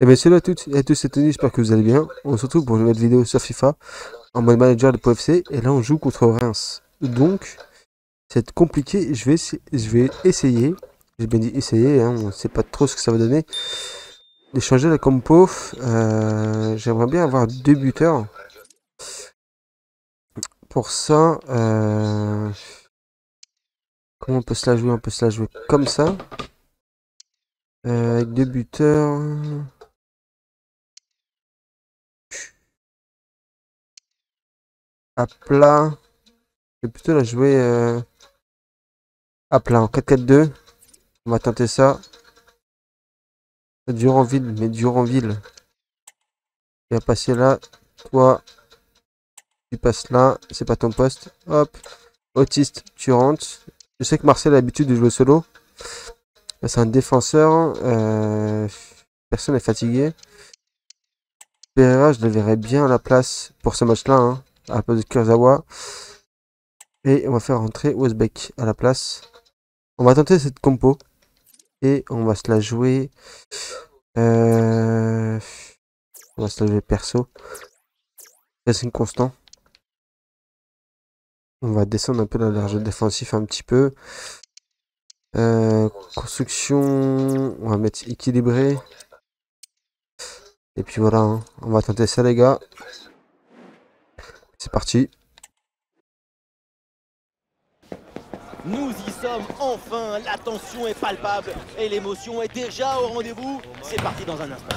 Et bien salut à toutes et à tous, c'est Tony, j'espère que vous allez bien. On se retrouve pour une nouvelle vidéo sur FIFA en mode manager de PFC et là on joue contre Reims. Donc, c'est compliqué, je vais, je vais essayer, j'ai bien dit essayer, hein, on ne sait pas trop ce que ça va donner, d'échanger la compo. Euh, J'aimerais bien avoir deux buteurs. Pour ça, euh, comment on peut se la jouer? On peut se la jouer comme ça. Euh, avec deux buteurs. À plat. Je vais plutôt la jouer euh, à plat en 4-4-2. On va tenter ça. Dur en ville, mais dur en ville. Il va passer là. Toi, tu passes là. C'est pas ton poste. Hop. Autiste, tu rentres. Je sais que Marcel a l'habitude de jouer solo. C'est un défenseur. Euh, personne n'est fatigué. Pereira, je le verrais bien à la place pour ce match-là. Hein à la place de Kurzawa. Et on va faire rentrer Westbeck à la place. On va tenter cette compo. Et on va se la jouer. Euh, on va se la jouer perso. une constant. On va descendre un peu la largeur défensif un petit peu. Euh, construction, on va mettre équilibré. Et puis voilà, hein. on va tenter ça les gars. C'est parti. Nous y sommes enfin, la tension est palpable et l'émotion est déjà au rendez-vous. C'est parti dans un instant.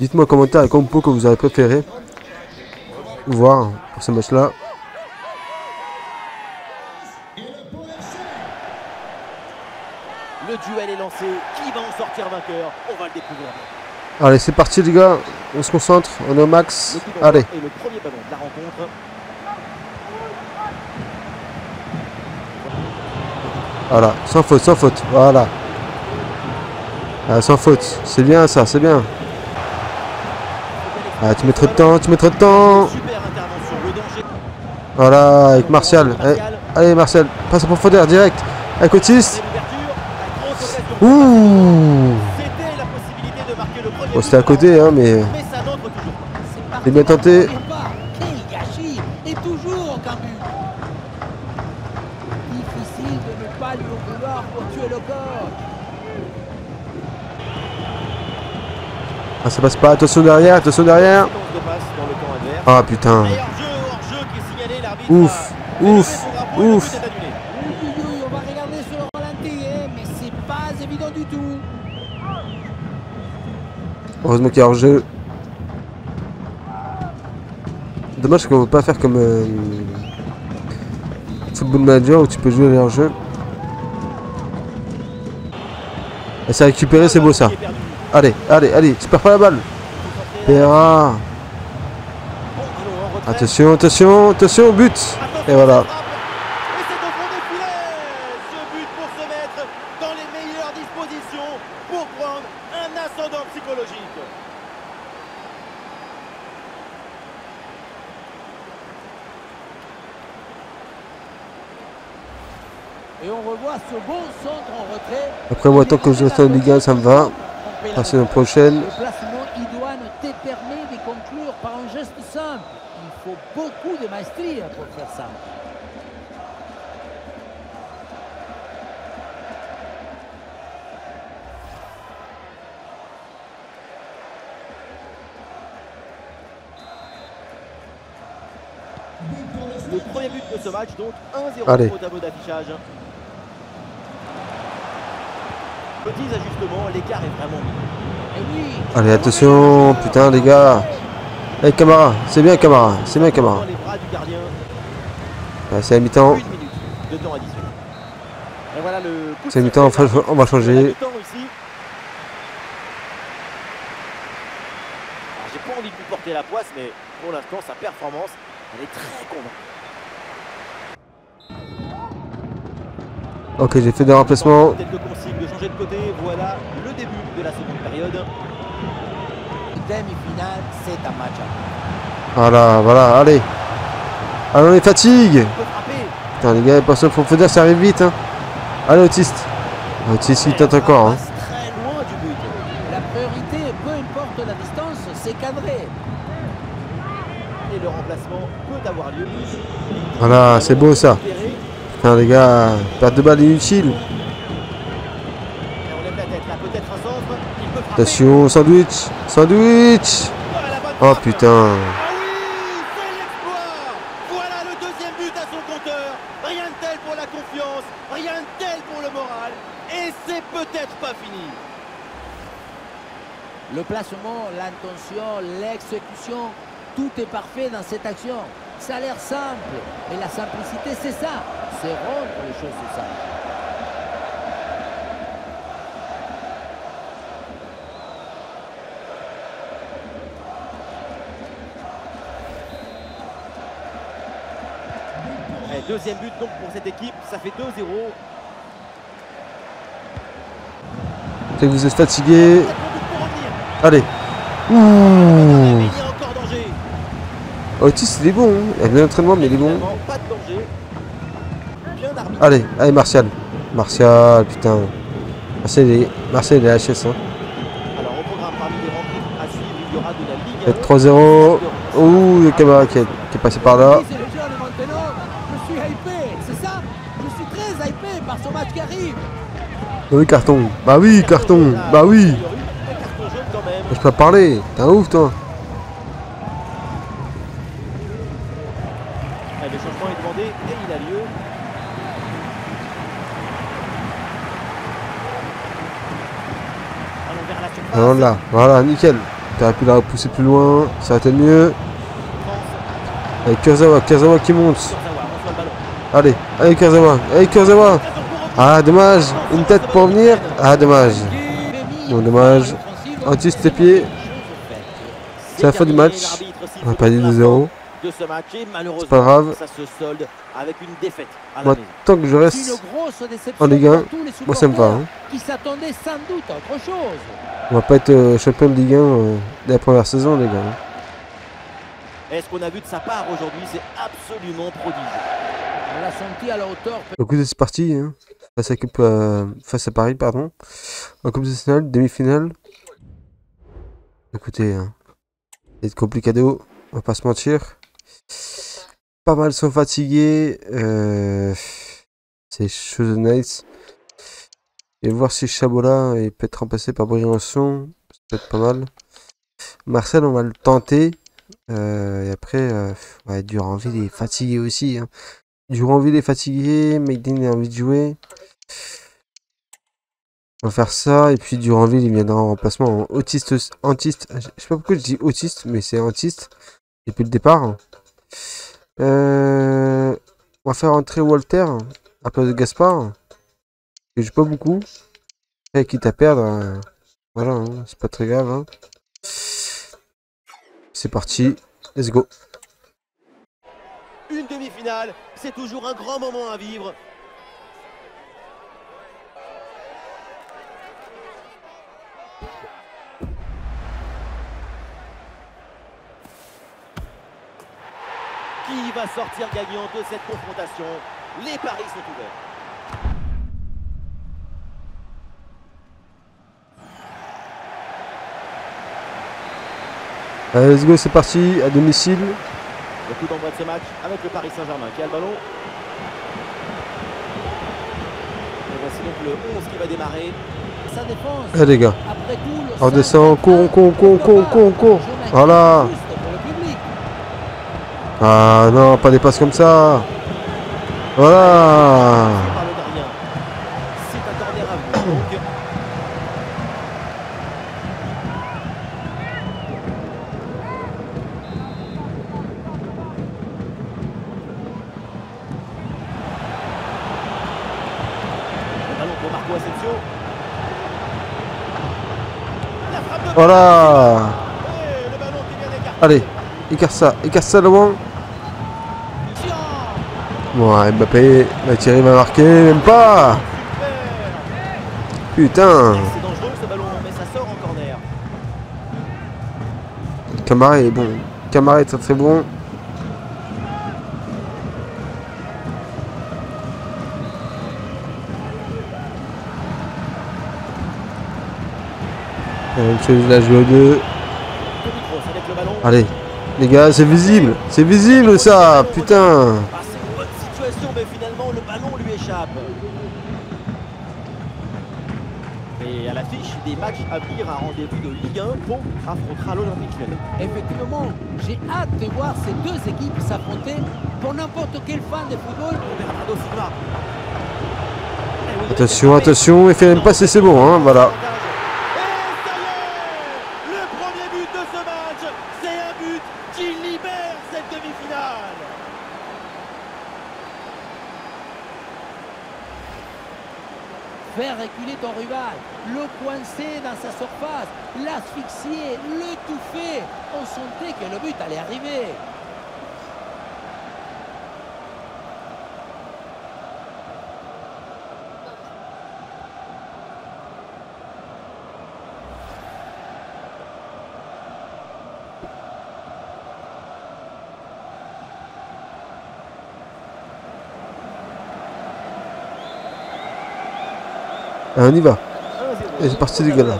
Dites-moi en commentaire les compos que vous avez préféré voir pour ce match-là. Le duel est lancé. Qui va en sortir vainqueur? On va le découvrir. Allez, c'est parti les gars. On se concentre. On est au max. Allez. Et le premier ballon de la rencontre. Voilà, sans faute, sans faute. Voilà. Ah, sans faute. C'est bien ça, c'est bien. Ah, tu mets trop de temps, tu mets trop de temps. Voilà, avec Martial. Allez, allez Martial, passe en profondeur direct. Avec Otis. Ouh Bon, c'était à côté, hein, mais. C'est bien tenté. Ah, ça passe pas. Attention derrière, attention derrière. Ah putain. Ouf, ouf, ouf. Heureusement qu'il y a hors-jeu. Dommage qu'on ne peut pas faire comme euh, Football Manager où tu peux jouer hors jeu. Et ça a récupéré, c'est beau ça. Allez, allez, allez, tu perds pas la balle. Péra. Attention, attention, attention, but. Et voilà. dans les meilleures dispositions pour prendre un ascendant psychologique. Et on revoit ce bon centre en retrait. Après moi, tant que je reste en Ligue 1, ça me va. La saison prochaine. Le placement idoine te permet de conclure par un geste simple. Il faut beaucoup de maestria pour faire ça. Le premier but de ce match, donc 1-0 Allez. au tableau d'affichage. Petits ajustements, l'écart est vraiment mis. Et oui, Allez, attention, putain, les gars. Hey, Camara, c'est bien, Camara, c'est bien, Camara. Ouais, c'est la mi-temps. C'est mi-temps, on va- on va La changer. J'ai pas envie de lui porter la poisse, mais pour l'instant, sa performance, elle est très convaincante. Ok, j'ai fait des remplacements de côté. Voilà le début de la seconde période. Demi-finale, c'est un match. Voilà, voilà, allez. Ah, Allons les fatigues. Putain, les gars, personne, faut, faut ça arrive vite. Hein. Allez, autiste. Autiste, il tente encore. Hein. La priorité, peu importe la distance, c'est cadré. Et le remplacement peut avoir lieu. Voilà, c'est beau ça. Putain, les gars, perte de balle inutile. Attention, sandwich, sandwich. Oh putain. Ah oui, c'est l'exploit Voilà le deuxième but à son compteur. Rien de tel pour la confiance, rien de tel pour le moral. Et c'est peut-être pas fini. Le placement, l'intention, l'exécution, tout est parfait dans cette action. Ça a l'air simple, mais la simplicité, c'est ça. C'est rendre les choses simples. Deuxième but donc pour cette équipe, ça fait 2-0. Peut-être que vous êtes fatigué. Allez. Ouh. Otis, il est bon. hein. Il a bien l'entraînement, mais il est bon. Allez, allez, Martial. Martial, putain. Martial, est, Martial, est HS. Hein. Alors au programme parmi les rencontres à suivre, il y aura de la Ligue 1. Peut-être 3-0. Ouh, le qui est, qui est passé par là. Bah oui, carton. Bah oui, carton. Bah oui. Je peux pas parler. T'es un ouf, toi. Ah, Le changement est demandé et il a lieu. Allons vers la surface. Alors là, voilà, nickel. T'aurais pu la repousser plus loin. Ça aurait été mieux. Avec Kurzawa. Kurzawa qui monte. Allez, allez, Kurzawa. Allez, Kurzawa. Ah, dommage. Une tête pour venir. Ah, dommage. Bon, dommage. Antis, tes pieds. c'est la fin du match. On a perdu pour la 2-0. fin De ce match et malheureusement, C'est pas grave. ça se solde avec une défaite à la Moi, tant que je reste, En Ligue 1, pour tous les moi ça me va. hein. qui s'attendaient sans doute à autre chose. On va pas être euh, champion de Ligue 1 euh, dès la première saison, les gars. hein. Est-ce qu'on a vu de sa part aujourd'hui? C'est absolument prodigieux. On l'a senti à la hauteur. C'est parti. Hein. Face, à, Coupe, euh, face à Paris, pardon. En Coupe nationale, demi-finale. Écoutez, hein. c'est complicado, on va pas se mentir. Pas mal sont fatigués. Euh, c'est chose nice. Et voir si Chabola est peut-être remplacé par Briançon. Ça peut être pas mal. Marcel, on va le tenter. Euh, et après, euh, ouais, Duranville est fatigué aussi. Hein. Duranville est fatigué, Maiden a envie de jouer. On va faire ça, et puis Duranville il viendra en remplacement en autiste, antiste. Je sais pas pourquoi je dis autiste, mais c'est antiste depuis le départ. Euh, on va faire entrer Walter à la place de Gaspard. Je joue pas beaucoup. Et quitte à perdre, euh, voilà, hein, c'est pas très grave. hein. C'est parti, let's go. C'est toujours un grand moment à vivre. Qui va sortir gagnant de cette confrontation? Les paris sont ouverts. Let's go, c'est parti, à domicile. Le coup d'envoi de ce match avec le Paris Saint-Germain qui a le ballon. Et voici donc le 11 qui va démarrer. Sa défense. Eh les gars, Après tout, le on descend, on court, on court, on court, on court, on court, on court. Voilà. Ah non, pas des passes comme ça. Voilà. par le gardien. C'est un corner à vous. Donc, Le ballon pour Marco Asensio. La frappe de Voilà. Allez, écarte ça, écarte ça loin. Bon, Mbappé, là, Thierry va marquer, même pas. Putain. Camara est bon. Camara est très très bon. Même chose, la joue. Allez, Les gars, c'est visible. C'est visible ça, putain. C'est une bonne situation, mais finalement le ballon lui échappe. Et à l'affiche des matchs à venir, un rendez-vous de Ligue 1, Pau affrontera l'Olympique Lyonnais. Effectivement, j'ai hâte de voir ces deux équipes s'affronter pour n'importe quel fan de football. Attention, attention, il fait même passer, c'est bon, hein, voilà. Et ça y est Le premier but de ce match, c'est un but qui libère cette demi-finale. Faire reculer ton rival, le coincer dans sa surface, l'asphyxier, l'étouffer. On sentait que le but allait arriver. Allez, on y va. 1-0. Et c'est parti, les gars, là.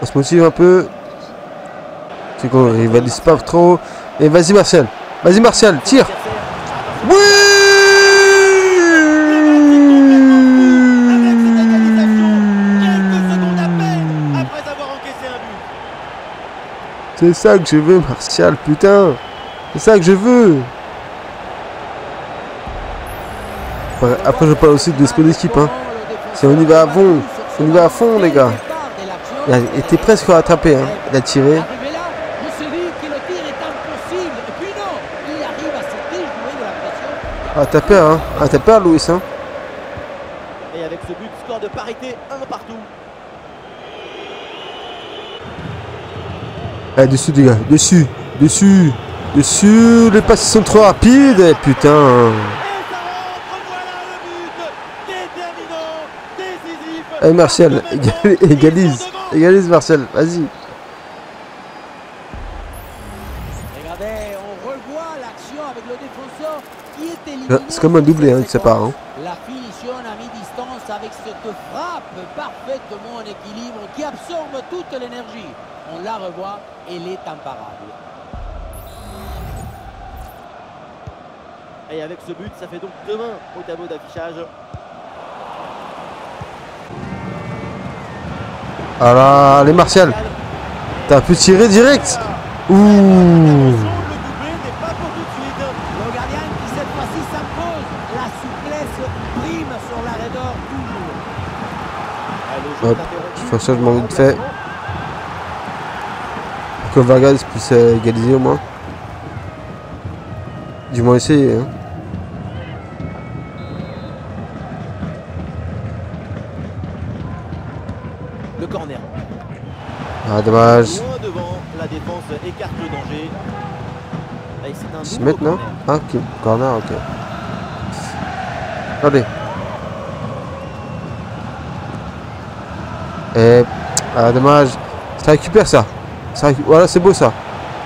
On se motive un peu. C'est qu'on rivalise pas trop. Et vas-y, Martial. Vas-y, Martial, tire. Oui. C'est ça que je veux, Martial, putain. C'est ça que je veux. Après, je parle aussi de l'esprit d'équipe. Hein. Si on y va à fond, on y va à fond, les gars. Il a été presque rattrapé. Hein. Il a tiré. Ah, t'as peur, hein. Ah, t'as peur, Louis, hein. Et avec ce but, score de parité, un partout. Ah, dessus, les gars. Dessus. Dessus. Dessus. Les passes sont trop rapides. eh, Putain. Et ça rentre, voilà le but Déterminant, décisif Allez, Martial. Égalise. Égalise, Martial. Vas-y. Regardez, on revoit l'action avec le défenseur qui est éliminé. C'est comme un doublé, hein, qui sépare. Hein. La finition à mi-distance avec cette frappe parfaitement en équilibre qui absorbe toute l'énergie. On la revoit, elle est imparable. Et avec ce but, ça fait donc demain au tableau d'affichage. Ah là, allez, Martial. T'as pu tirer direct. Ouh. Hop, je fais un changement vite fait. Pour que Vargas puisse égaliser au moins. Du moins essayer. Hein. Le corner. Ah, dommage. Loin devant, la défense écarte le danger. Et c'est un Ils se nouveau mettent, non corner. Ah, ok. Corner, ok. Allez. Et... Ah, dommage. Ça récupère ça. Voilà, c'est beau ça.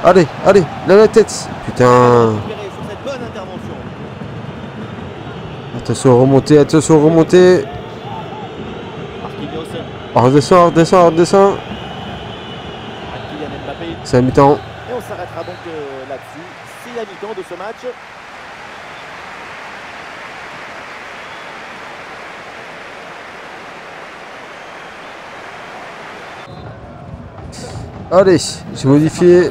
Allez, allez, là la tête. Putain. Intervention. Attention, remonter, attention, remonter. Marquinhos, On redescend, on redescend, on redescend. C'est la mi-temps. Et on s'arrêtera donc euh, là-dessus. C'est la mi-temps de ce match. Allez, j'ai modifié.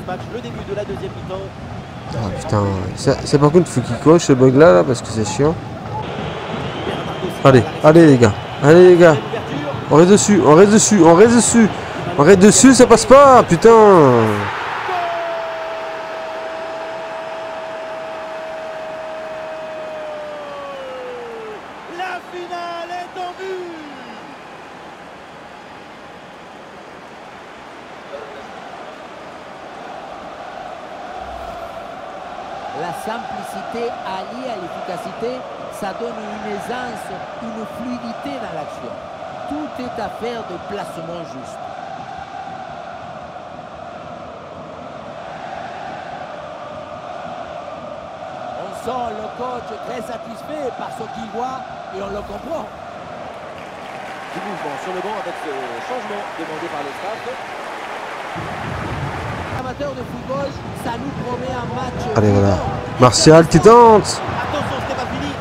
Ah putain, ça, ça, par contre, faut qu'il coche ce bug là, là parce que c'est chiant. Allez, allez les gars, allez les gars. On reste dessus, on reste dessus, on reste dessus. On reste dessus, ça passe pas, putain. La finale est en vue La simplicité alliée à l'efficacité, ça donne une aisance, une fluidité dans l'action. Tout est affaire de placement juste. On sent le coach très satisfait par ce qu'il voit et on le comprend. Du mouvement sur le banc avec changement demandé par le staff. Allez, voilà. Martial qui tente. Attention, c'est pas fini.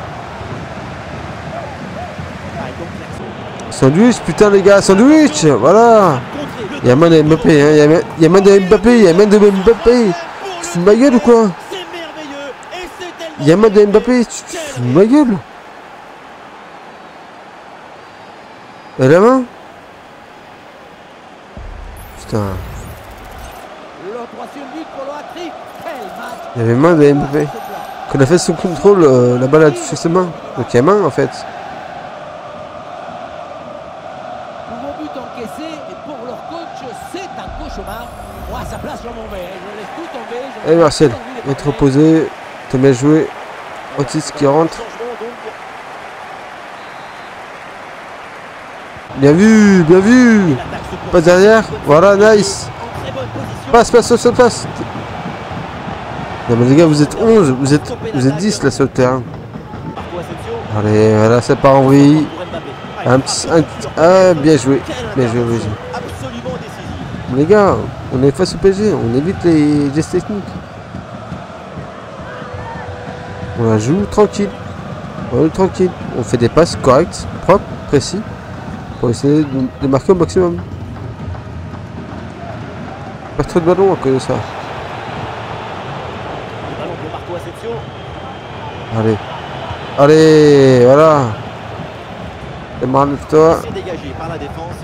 Ah, Sandwich, putain les gars, sandwich Voilà. Il y a main de Mbappé, hein. Il y a main- il y a main de Mbappé, il y a main de Mbappé. Tu fous ma gueule ou quoi? C'est merveilleux. Et c'est tellement Il y a main de Mbappé, tu fous ma gueule? Et la main Putain, Le troisième but pour le hat-trick. Quel match il y avait main de il a fait son contrôle, euh, la balle a touché ses mains. Donc il y a main en fait. Et Allez Marcel, parler. reposer. T'as bien joué. Otis qui rentre. Bien vu, bien vu. Pas derrière. Voilà, nice. Passe, passe, passe, passe. Non mais les gars, vous êtes 11, vous êtes, vous êtes 10 là sur le terrain. Allez, voilà, ça part en vrille. Un petit... un- ah, bien joué. Bien joué, bien joué. Les gars, on est face au PSG, on évite les gestes techniques. On la joue tranquille. On joue tranquille. On fait des passes correctes, propres, précis, pour essayer de, de marquer au maximum. Pas trop de ballon à cause de ça. Le ballon pour Marco Asensio. Allez. Allez, voilà. Démarre toi C'est dégagé par la défense.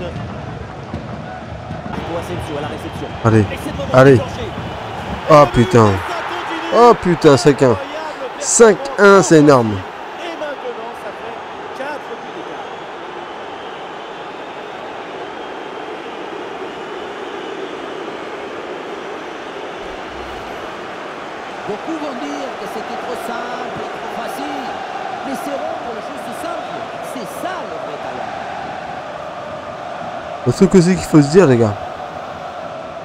Marco Asensio à la réception. Allez. Allez. Oh putain. Oh putain, 5-1. Incroyable 5-1, c'est énorme. Et maintenant, ça fait 4 buts d'écart. Beaucoup vont dire que c'était trop simple, trop facile. Mais c'est rendre les choses simples. C'est ça le vrai talent. Le truc aussi qu'il faut se dire, les gars,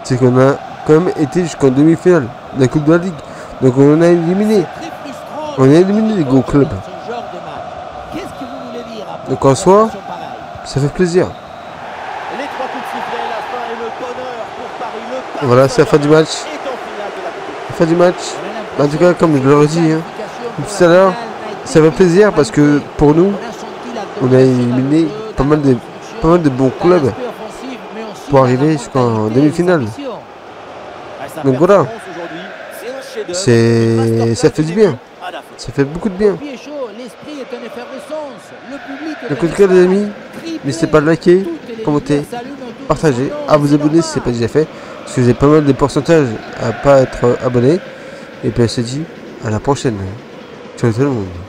c'est qu'on a quand même été jusqu'en demi-finale de la Coupe de la Ligue. Donc on a éliminé. On a éliminé les gros clubs. Donc en soi, Ça fait plaisir. Le. Le Voilà, c'est la fin du match. la fin du match. En tout cas, comme je l'aurais dit, hein, tout à l'heure, ça fait plaisir parce que pour nous, On a éliminé le pas mal de, pas mal de bons clubs. l'aspect offensif, mais aussi pour arriver jusqu'en demi-finale. Donc voilà. c'est ça fait du bien. Ça fait beaucoup de bien. Donc en tout cas les amis, n'hésitez pas à liker, commenter, partager, à vous abonner si c'est normal. pas déjà fait. Parce que j'ai pas mal de pourcentages à pas être abonné. Et puis on se dit à la prochaine. Ciao tout le monde.